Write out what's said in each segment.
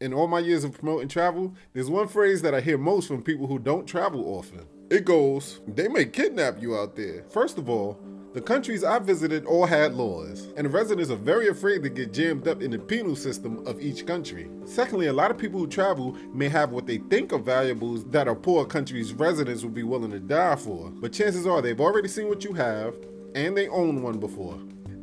In all my years of promoting travel, there's one phrase that I hear most from people who don't travel often. It goes, they may kidnap you out there. First of all, the countries I visited all had laws, and residents are very afraid to get jammed up in the penal system of each country. Secondly, a lot of people who travel may have what they think are valuables that a poor country's residents would be willing to die for, but chances are they've already seen what you have, and they own one before.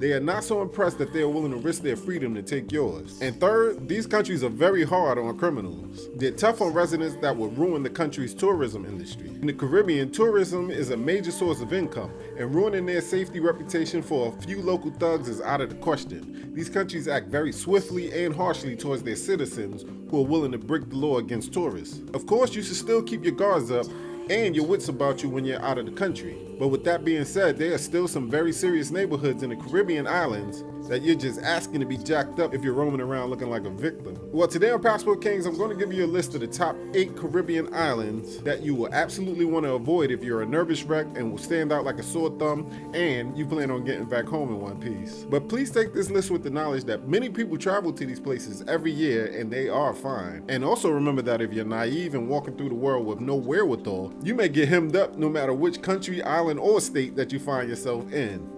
They are not so impressed that they are willing to risk their freedom to take yours. And third, these countries are very hard on criminals. They're tough on residents that would ruin the country's tourism industry. In the Caribbean, tourism is a major source of income, and ruining their safety reputation for a few local thugs is out of the question. These countries act very swiftly and harshly towards their citizens who are willing to break the law against tourists. Of course, you should still keep your guards up and your wits about you when you're out of the country. But with that being said, there are still some very serious neighborhoods in the Caribbean islands that you're just asking to be jacked up if you're roaming around looking like a victim. Well, today on Passport Kings, I'm going to give you a list of the top eight Caribbean islands that you will absolutely want to avoid if you're a nervous wreck and will stand out like a sore thumb and you plan on getting back home in one piece. But please take this list with the knowledge that many people travel to these places every year and they are fine. And also remember that if you're naive and walking through the world with no wherewithal, you may get hemmed up no matter which country, island, or state that you find yourself in.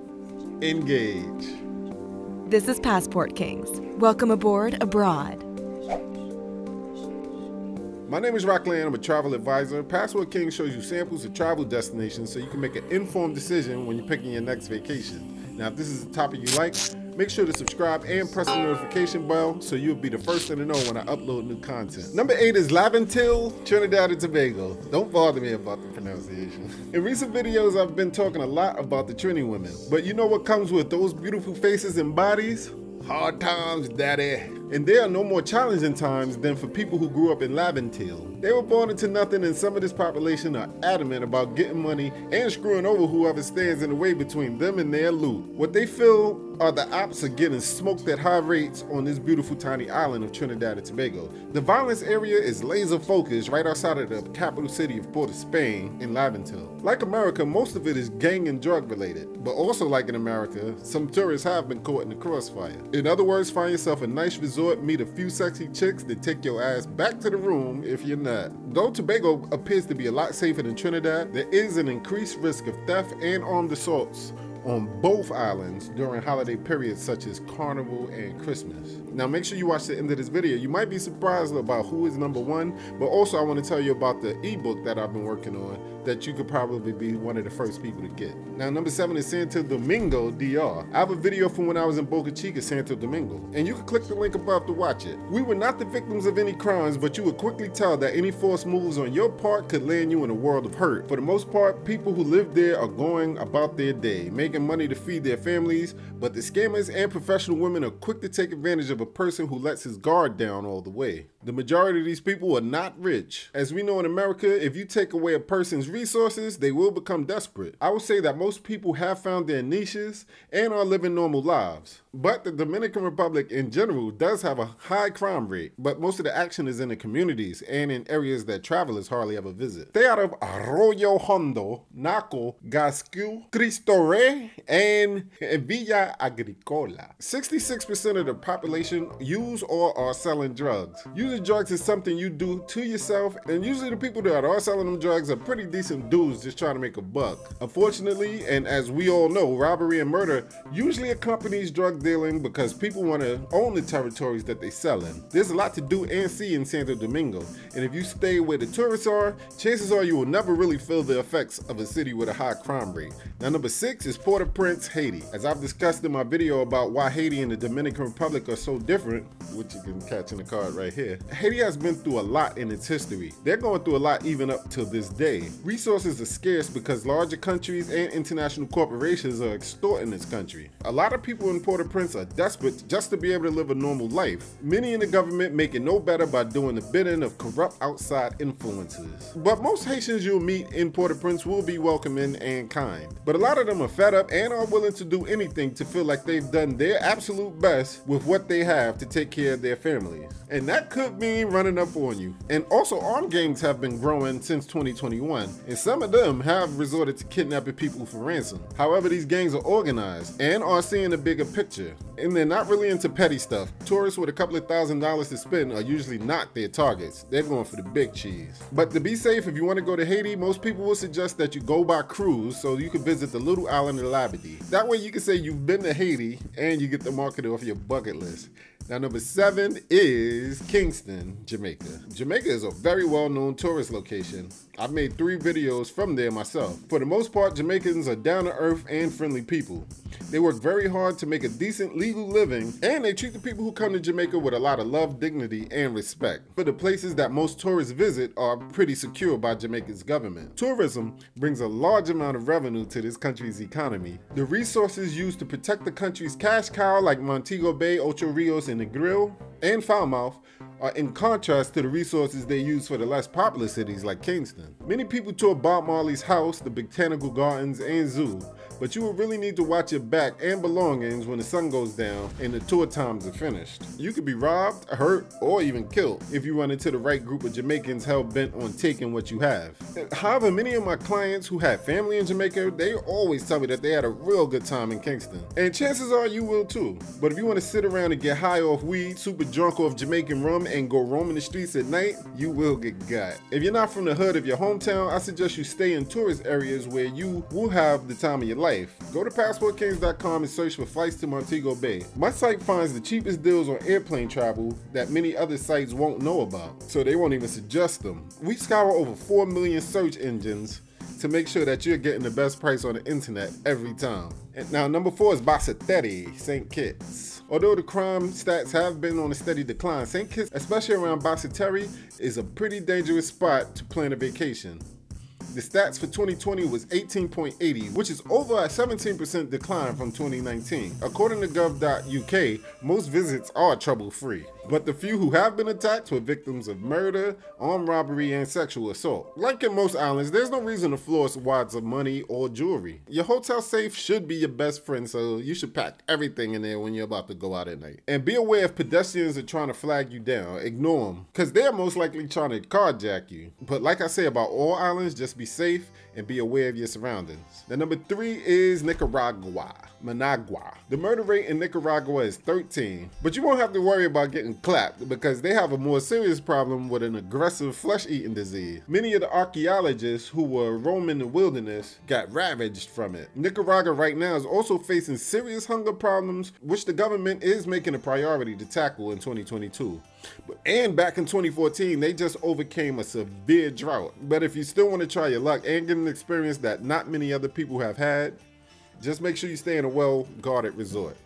Engage. This is Passport Kings. Welcome aboard abroad. My name is Rock Rockland. I'm a travel advisor. Passport King shows you samples of travel destinations so you can make an informed decision when you're picking your next vacation. Now, if this is a topic you like, Make sure to subscribe and press the notification bell so you'll be the first to know when I upload new content. Number eight is Laventille, Trinidad and Tobago. Don't bother me about the pronunciation. In recent videos, I've been talking a lot about the Trini women, but you know what comes with those beautiful faces and bodies? Hard times, daddy. And there are no more challenging times than for people who grew up in Laventille. They were born into nothing and some of this population are adamant about getting money and screwing over whoever stands in the way between them and their loot. What they feel are the ops are getting smoked at high rates on this beautiful tiny island of Trinidad and Tobago. The violence area is laser focused right outside of the capital city of Port of Spain in Laventille. Like America, most of it is gang and drug related, but also like in America, some tourists have been caught in the crossfire. In other words, find yourself a nice resort, meet a few sexy chicks that take your ass back to the room if you're not. Though Tobago appears to be a lot safer than Trinidad, there is an increased risk of theft and armed assaults on both islands during holiday periods such as Carnival and Christmas. Now make sure you watch the end of this video. You might be surprised about who is number one, but also I want to tell you about the ebook that I've been working on that you could probably be one of the first people to get. Now number seven is Santo Domingo DR. I have a video from when I was in Boca Chica, Santo Domingo, and you can click the link above to watch it. We were not the victims of any crimes, but you would quickly tell that any forced moves on your part could land you in a world of hurt. For the most part, people who live there are going about their day, making money to feed their families, but the scammers and professional women are quick to take advantage of a person who lets his guard down all the way. The majority of these people are not rich. As we know in America, if you take away a person's resources, they will become desperate. I would say that most people have found their niches and are living normal lives. But the Dominican Republic in general does have a high crime rate, but most of the action is in the communities and in areas that travelers hardly ever visit. They out of Arroyo Hondo, Naco, Gascue, Cristo Rey, and Villa Agricola. 66% of the population use or are selling drugs. Using drugs is something you do to yourself, and usually the people that are selling them drugs are pretty decent dudes just trying to make a buck. Unfortunately, and as we all know, robbery and murder usually accompanies drug dealing because people want to own the territories that they sell in. There's a lot to do and see in Santo Domingo, and if you stay where the tourists are, chances are you will never really feel the effects of a city with a high crime rate. Now number six is Port-au-Prince, Haiti. As I've discussed in my video about why Haiti and the Dominican Republic are so different, which you can catch in the card right here, Haiti has been through a lot in its history. They're going through a lot even up to this day. Resources are scarce because larger countries and international corporations are extorting this country. A lot of people in Port-au-Prince are desperate just to be able to live a normal life. Many in the government make it no better by doing the bidding of corrupt outside influences. But most Haitians you'll meet in Port-au-Prince will be welcoming and kind. But a lot of them are fed up and are willing to do anything to feel like they've done their absolute best with what they have to take care of their families. And that could mean running up on you. And also arm gangs have been growing since 2021, and some of them have resorted to kidnapping people for ransom. However, these gangs are organized and are seeing a bigger picture. And they're not really into petty stuff. Tourists with a couple of thousand dollars to spend are usually not their targets. They're going for the big cheese. But to be safe, if you want to go to Haiti, most people will suggest that you go by cruise so you can visit the little island of Labadee. That way you can say you've been to Haiti and you get the market off your bucket list. Now, number seven is Kingston, Jamaica. Jamaica is a very well known tourist location. I've made three videos from there myself. For the most part, Jamaicans are down to earth and friendly people. They work very hard to make a decent legal living, and they treat the people who come to Jamaica with a lot of love, dignity, and respect. But the places that most tourists visit are pretty secure by Jamaica's government. Tourism brings a large amount of revenue to this country's economy. The resources used to protect the country's cash cow like Montego Bay, Ocho Rios, Negril, and Falmouth are in contrast to the resources they use for the less popular cities like Kingston. Many people tour Bob Marley's house, the Botanical Gardens, and zoo, but you will really need to watch your back and belongings when the sun goes down and the tour times are finished. You could be robbed, hurt, or even killed if you run into the right group of Jamaicans hell bent on taking what you have. However, many of my clients who have family in Jamaica, they always tell me that they had a real good time in Kingston. And chances are you will too. But if you want to sit around and get high off weed, super drunk off Jamaican rum, and go roaming the streets at night, you will get got. If you're not from the hood of your hometown, I suggest you stay in tourist areas where you will have the time of your life. Go to passportkings.com and search for flights to Montego Bay. My site finds the cheapest deals on airplane travel that many other sites won't know about, so they won't even suggest them. We scour over 4 million search engines to make sure that you're getting the best price on the internet every time. And now, number four is Basseterre, St. Kitts. Although the crime stats have been on a steady decline, St. Kitts, especially around Basseterre, is a pretty dangerous spot to plan a vacation. The stats for 2020 was 18.80, which is over a 17% decline from 2019. According to gov.uk, most visits are trouble free, but the few who have been attacked were victims of murder, armed robbery, and sexual assault. Like in most islands, there's no reason to floss wads of money or jewelry. Your hotel safe should be your best friend, so you should pack everything in there when you're about to go out at night. And be aware if pedestrians are trying to flag you down, ignore them, because they're most likely trying to carjack you. But like I say about all islands, just be safe and be aware of your surroundings. The number three is Nicaragua, Managua. The murder rate in Nicaragua is 13, but you won't have to worry about getting clapped because they have a more serious problem with an aggressive flesh-eating disease. Many of the archaeologists who were roaming the wilderness got ravaged from it. Nicaragua right now is also facing serious hunger problems, which the government is making a priority to tackle in 2022. And back in 2014, they just overcame a severe drought. But if you still want to try your luck and get an experience that not many other people have had, just make sure you stay in a well guarded resort.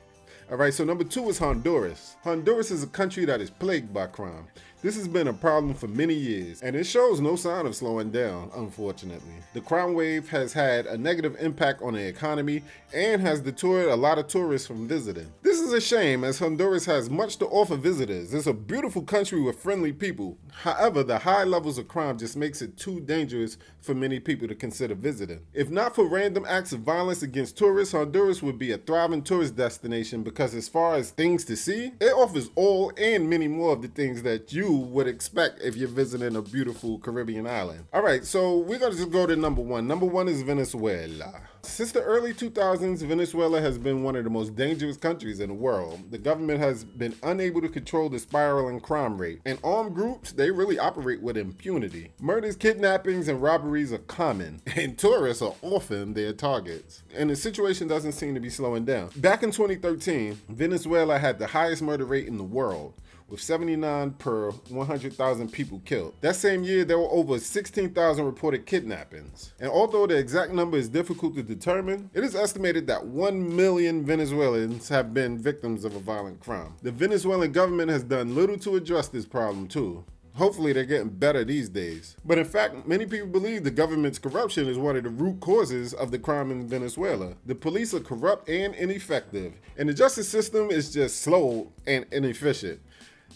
All right, so number two is Honduras. Honduras is a country that is plagued by crime. This has been a problem for many years, and it shows no sign of slowing down, unfortunately. The crime wave has had a negative impact on the economy and has deterred a lot of tourists from visiting. This is a shame as Honduras has much to offer visitors. It's a beautiful country with friendly people. However, the high levels of crime just makes it too dangerous for many people to consider visiting. If not for random acts of violence against tourists, Honduras would be a thriving tourist destination because as far as things to see, it offers all and many more of the things that you would expect if you're visiting a beautiful Caribbean island. All right, so we're gonna just go to number one. Number one is Venezuela. Since the early 2000s, Venezuela has been one of the most dangerous countries in the world. The government has been unable to control the spiraling crime rate, and armed groups, they really operate with impunity. Murders, kidnappings, and robberies are common, and tourists are often their targets. And the situation doesn't seem to be slowing down. Back in 2013, Venezuela had the highest murder rate in the world with 79 per 100,000 people killed. That same year, there were over 16,000 reported kidnappings. And although the exact number is difficult to determine, it is estimated that 1 million Venezuelans have been victims of a violent crime. The Venezuelan government has done little to address this problem too. Hopefully they're getting better these days. But in fact, many people believe the government's corruption is one of the root causes of the crime in Venezuela. The police are corrupt and ineffective, and the justice system is just slow and inefficient.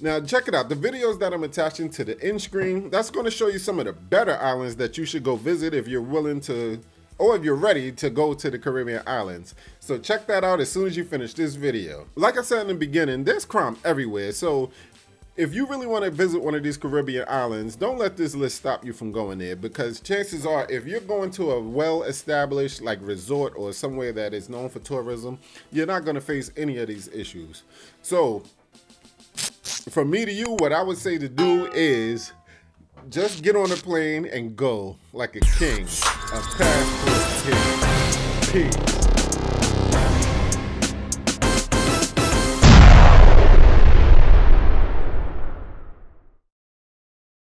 Now check it out, the videos that I'm attaching to the end screen, that's gonna show you some of the better islands that you should go visit if you're willing to, or if you're ready to go to the Caribbean islands. So check that out as soon as you finish this video. Like I said in the beginning, there's crime everywhere, so if you really want to visit one of these Caribbean islands, don't let this list stop you from going there because chances are, if you're going to a well-established like resort or somewhere that is known for tourism, you're not going to face any of these issues. So, from me to you, what I would say to do is just get on a plane and go like a king, a passport king. Peace.